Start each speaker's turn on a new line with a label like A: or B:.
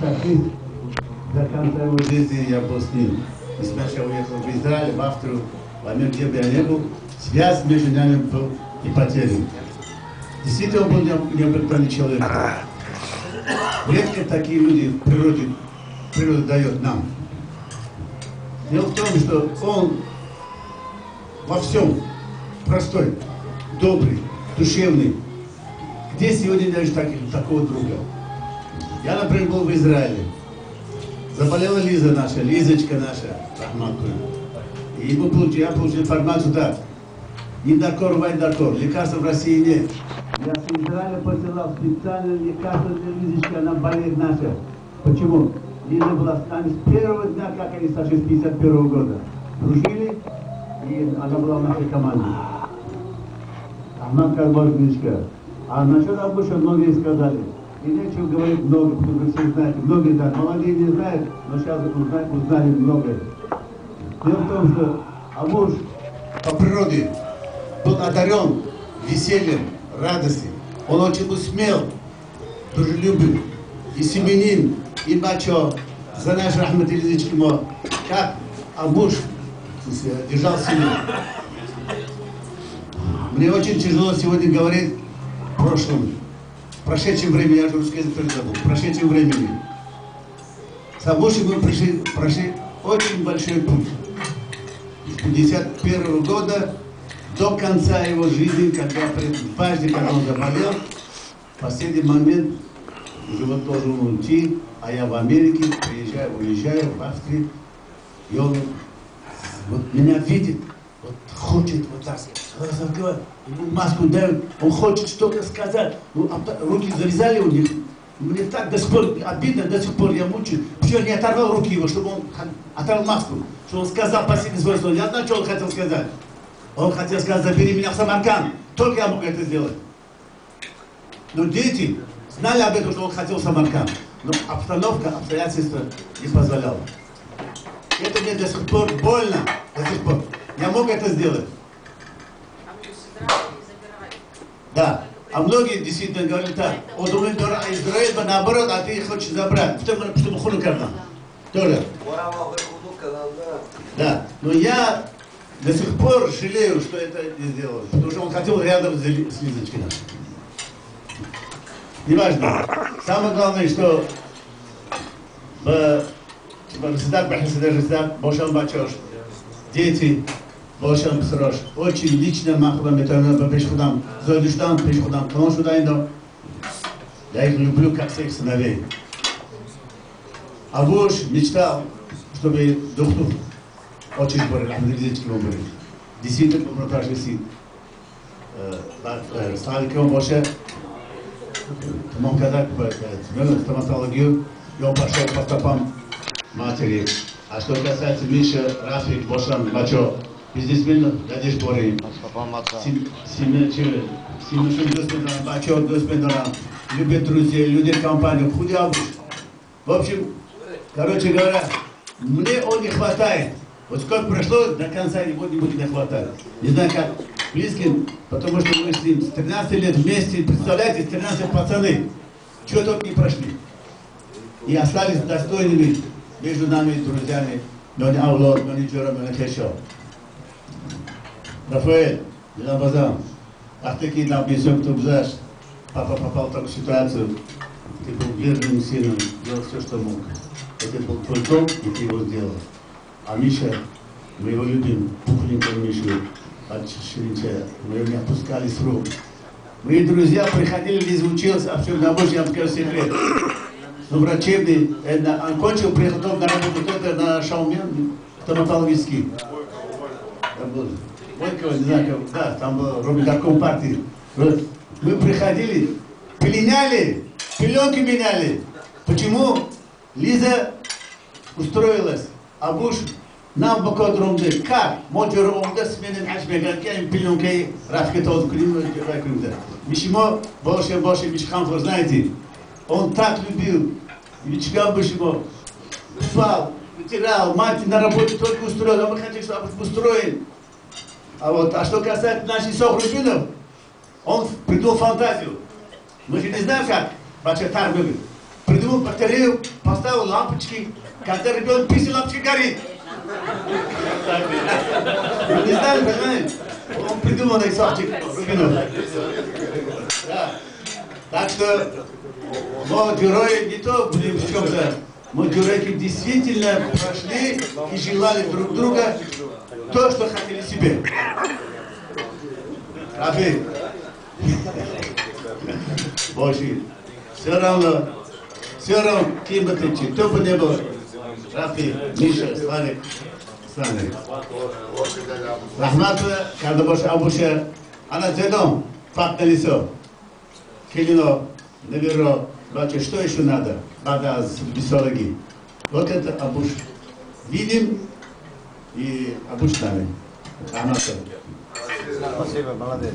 A: сошли. До конца его жизни я был с ним. Несмотря что уехал в Израиль, в Австрию, в Америке, где бы я не был, связь между нами был и потерян. Действительно, он был необыкновенный человек. Редко такие люди в природе, природа дает нам. Дело в том, что он во всем простой, добрый, душевный. Где сегодня даже таких, такого друга? Я, например, был в Израиле. Заболела Лиза наша, Лизочка наша, Рахматуна. И мы получили, я получил информацию так. Индакор, Вайндакор, лекарств в России нет. Я с Израиля посылал специальное лекарство для Лизочки, она болеет наша. Почему? Лиза была с нами с первого дня, как они сошли с 51 года. Дружили, и она была в нашей команде. Ахмад Карбаш Лизочка. А насчет Абуша многие сказали. И нечего говорить много, потому что все знаете. Многие знают. Молодые не знают, но сейчас узнали, узнали многое. Дело в том, что Абуш по природе был одарен весельем, радостью. Он очень был смел, дружелюбен, и семенин, и мачо. За наш Рахмат Ильич как Абуш держал семью. Мне очень тяжело сегодня говорить в прошлом, прошедшем времени, я же русский язык тоже забыл, в прошедшем времени. С Абушем мы прошли, прошли очень большой путь. С 51 года до конца его жизни, когда дважды, когда он заболел, последний момент уже вот должен уйти, а я в Америке, приезжаю, уезжаю в Австрию, и он вот меня видит, вот хочет вот так, ему маску дают, он хочет что-то сказать, ну, руки завязали у них, мне так до сих пор обидно, до сих пор я мучаю. Почему не оторвал руки его, чтобы он оторвал маску, чтобы он сказал последний свой слово. Я знаю, что он хотел сказать. Он хотел сказать, забери меня в Самарканд. Только я мог это сделать. Но дети знали об этом, что он хотел в Самарканд. Но обстановка, обстоятельства не позволяла. Это мне до сих пор больно, до сих пор. Я мог это сделать. Да. А многие действительно говорят так, он думает, Израиль бы наоборот, а ты хочешь забрать, потому что мы хуну карнам. Тоже. Да. Но я до сих пор жалею, что это не сделал, потому что он хотел рядом с Лизочкой. Неважно. Самое главное, что Барсидак, Бахасидар, Рисдак, Бошал Бачош, дети, Бошал Бсрош, очень лично махлам, это Пешхудам, Зодиштан, Пешхудам, Клоншудайндо. Я их люблю, как своих сыновей. А Буш мечтал, чтобы духнул очень Ахмадилизички он говорит. Действительно, он прошли си. Славиком Боше, Тамон Казак, стоматологию, и он пошел по стопам матери. А что касается Миша, Рафик, Бошан, Бачо, бизнесмен, Бори, Симашин Досмедран, Бачо Досмедран, любит друзей, любит компанию, худя В общем, короче говоря, мне он не хватает. Вот сколько прошло, до конца его не будет не хватать. Не знаю как близким, потому что мы с ним с 13 лет вместе, представляете, 13 пацаны, что только не прошли. И остались достойными между нами друзьями, но не Аулот, но не Джора, но не Кешо. Рафаэль, Лилабазам, ах ты нам бесем, кто бзаш, папа попал в такую ситуацию, ты был верным сыном, делал все, что мог. Это был твой долг, и ты его сделал. А Миша, мы его любим, пухленького Мишу, от Ширинча, мы его не отпускали с рук. Мои друзья приходили, здесь учился, а все, на я вам скажу секрет ну, врачебный, это, он кончил, приехал на работу, это на Шаумен, стоматологический. Там был Бойкова, не знаю, да, там был рубриком партии. Мы приходили, пеленяли, пеленки меняли. Почему? Лиза устроилась, а Буш нам бокот ромды. Как? Моджор омда сменен ашбеган кем пеленкой рафки тоз климу Мишимо, больше, больше, мишхам, знаете, он так любил. Мечка Башимо спал, вытирал, мать на работе только устроил, а мы хотим, чтобы устроен. А вот, а что касается наших сохрубинов, он придумал фантазию. Мы же не знаем, как Бачатар был. Придумал батарею поставил лампочки, когда ребенок писал, лампочка горит. Вы не знали, понимаете? Он придумал этот сапчик Рубинов. Да. Так что мы герои не то будем в чем-то, мы герои действительно прошли и желали друг друга то, что хотели себе. Рабы. Божий. Все равно, все равно, кем бы ты, кто бы не был, Рафи, Миша, Славик, Славик. Rahmat va Kardobosh Abusha, ana Зедом, факт на лицо. Келино, Наверно, Бача, что еще надо? Бадаз, бисологи. Вот это Абуш. Видим и нами. Rahmat.
B: Спасибо, молодец.